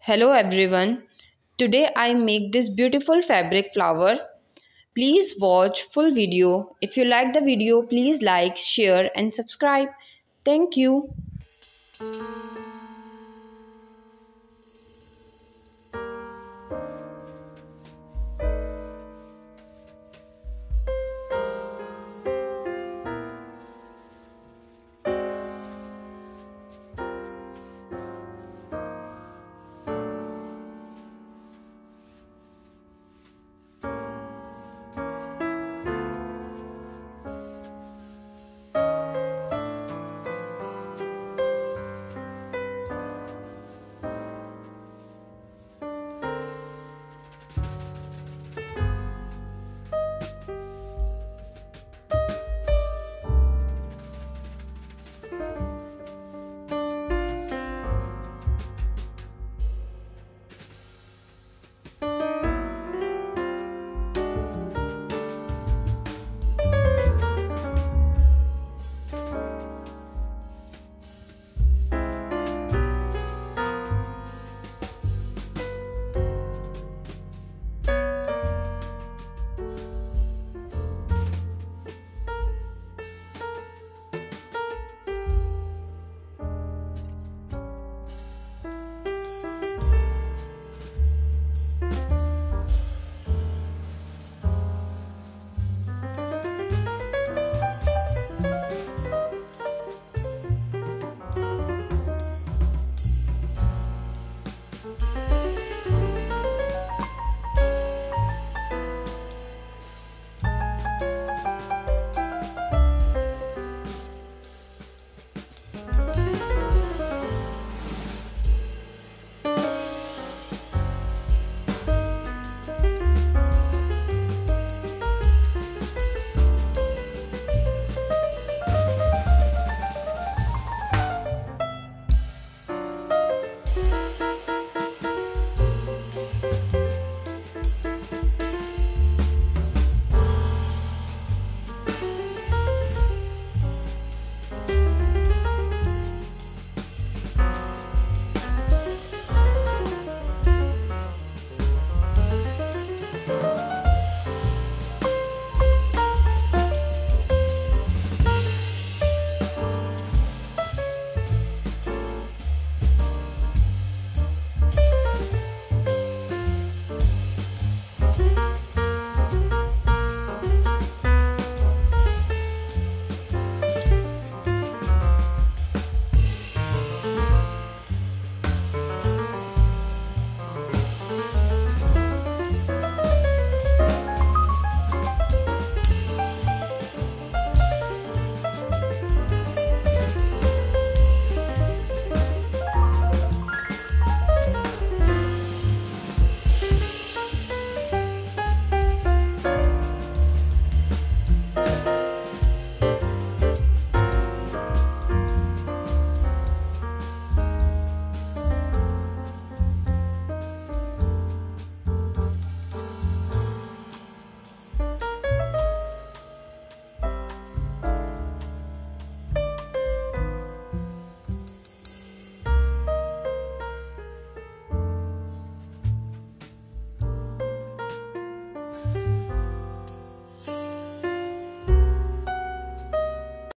Hello everyone. Today I make this beautiful fabric flower. Please watch full video. If you like the video, please like, share and subscribe. Thank you.